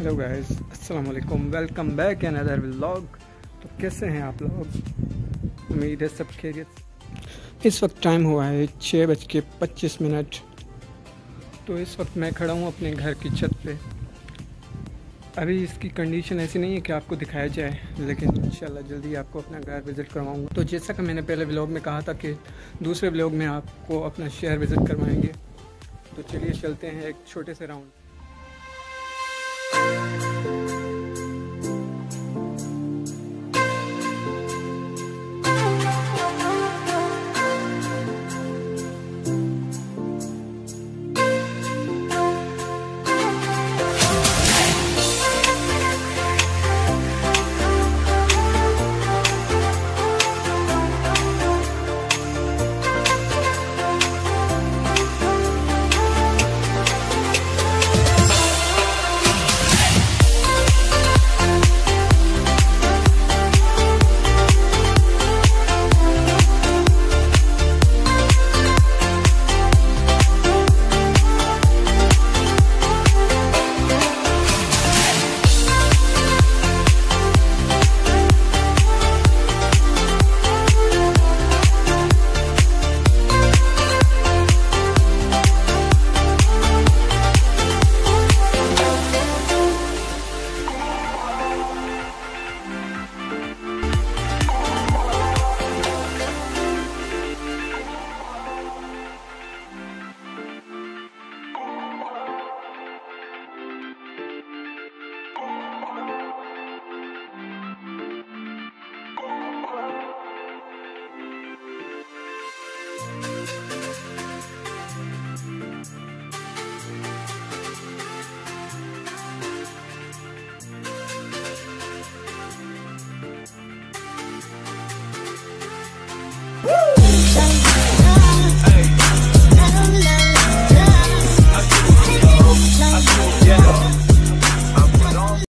Hello guys अस्सलाम वालेकुम welcome back another vlog तो कैसे हैं आप लोग? उम्मीद है सब खैरियत इस वक्त टाइम हुआ है छः बज के पच्चीस मिनट। तो इस वक्त मैं खड़ा हूँ अपने घर की छत पे। अभी इसकी कंडीशन ऐसी नहीं है कि आपको दिखाया जाए, लेकिन इंशाल्लाह जल्दी आपको अपना घर विज़िट करवाऊँगा। तो जैसा कि मैंने पहले व्लॉग में कहा था कि दूसरे व्लॉग में आपको अपना शहर विज़िट करवाएँगे। तो चलिए चलते हैं एक छोटे से राउंड Bye.